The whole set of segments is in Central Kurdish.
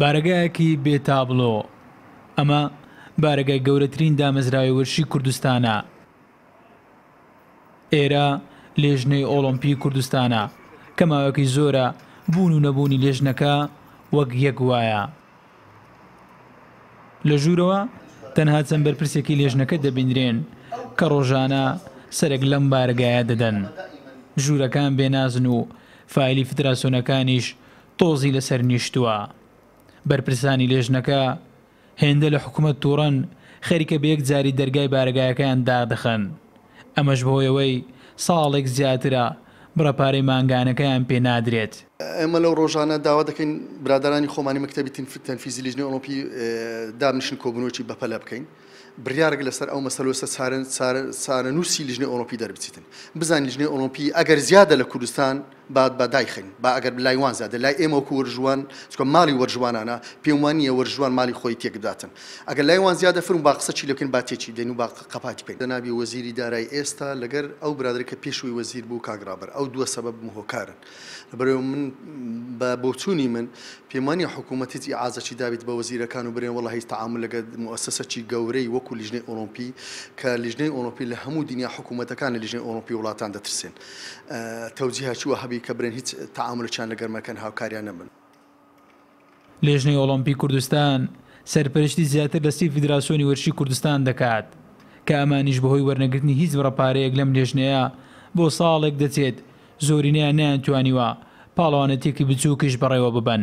بارەگایەکی بێ تابڵۆ، ئەمە بارەگای گەورەترین دامەزراوەی وەرشی کوردستانە، ئێرە لێژنەی ئۆڵۆمپی کوردستانە، کە ماوەیەکی زۆرە بوون و نەبوونی لێژنەکە وەک یەک وایە، لە ژوورەوە تەنها چەند بەرپرسێکی لێژنەکە دەبینرێن کە ڕۆژانە سەرەک لەم بارەگایە دەدەن. ژوورەکان بێنازن و فایلی فدراسیۆنەکانیش تۆزی لەسەر نیشتووە. بەرپرسانی لێژنەکە هێندە لە حکومەت تووڕەن، خەریکە بە یەکجاری دەرگای بارەگایەکەیان داخدەخەن. ئەمەش بەهۆیەوەی ساڵێک زیاترە بڕە پارەی مانگانەکەیان پێ نادرێت. ئێمە لەو ڕۆژانە داوا دەکەین برادەرانی خۆمانی مەکتەبی تەنفیزی لیژنەی ئۆڵۆمپی دابنیشن کۆبوونەوەیەکی بەپەلە بکەین بڕیارێک لەسەر ئەو مەسەلە لەسەر چارەنووسی لیژنەی ئۆڵۆمپی دەربچیتن بزانین لیژنەی ئۆڵۆمپی ئەگەر زیادە لە کوردستان با با دایخەین با ئەگەر بلای وان زیادە لای ئێمە وەکو ورژوان چکە ماڵی وەرژوانانە پێم وان نییە وەرژوان ماڵی خۆی تێک بداتن ئەگەر لای وان زیادە فرن با قسە چی لێ بکەین با تێکی بدەین و با قەپاتی بکەین. جەنابی وەزیری دارای ئێستا لەگەر ئەو برادەرەی کە پێشوی وەزیر بوو کاک ڕابەر ئەو دووە سەبەبن و هۆکارن لەبەرئەوە من بە بۆچونی من پێم وا نییە حکومەت هیچ ئیعازەکی دابیت بە وەزیرەکان و برێن وەڵا هیچ تەعامول لەگەر موئەسەسەکی گەورەی وەکو لیژنەی ئۆڵۆمپی کە لیژنەی ئۆڵۆمپی لە هەموو دنیا حکومەتەکان لە لیژنەی ئۆڵۆمپی وڵاتان دەترسێن. توجیه چووە هەبی کە برێن هیچ تەعامولێکیان لەگەر مەکەن هاوکاریان نەبن. لیژنەی ئۆڵۆمپی کوردستان سەرپەرشتی زیاتر لە سی فیدراسیۆنی وەرشی کوردستان دەکات کە ئەمانیش بەهۆی وەرنەگرتنی هیچ بڕە پارەیەک لەم لێژنەیە بۆ ساڵێک دەچێت زۆرینەیان نەیانتوانیوە پاڵەوانێتیەکی بچوکیش بەڕێوە ببەن.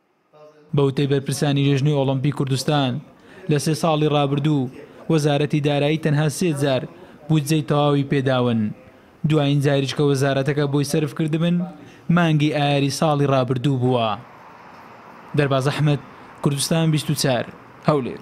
بە وتەی بەرپرسانی لێژنەی ئۆڵۆمپی کوردستان، لە سێ ساڵی رابردوو وەزارەتی دارایی تەنها سێ جار بودجەی تەواوی پێداون، دوایین جاریش کە وەزارەتەکە بۆی سەرف کردبن مانگی ئایاری ساڵی رابردوو بووە. دەرباز ئەحمەد، کوردستان بیست و چوار، هەولێر.